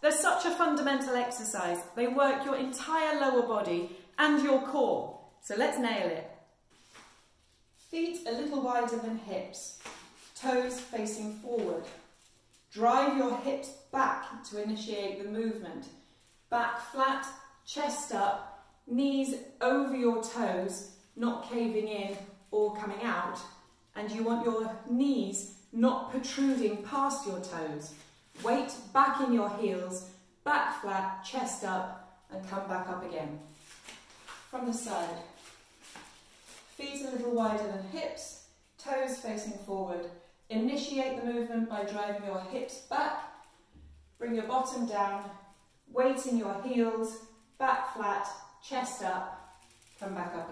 They're such a fundamental exercise. They work your entire lower body and your core. So let's nail it. Feet a little wider than hips, toes facing forward. Drive your hips back to initiate the movement. Back flat, chest up, knees over your toes, not caving in or coming out. And you want your knees not protruding past your toes. Weight back in your heels, back flat, chest up, and come back up again. From the side. Feet a little wider than hips, toes facing forward. Initiate the movement by driving your hips back. Bring your bottom down, weight in your heels, back flat, chest up, come back up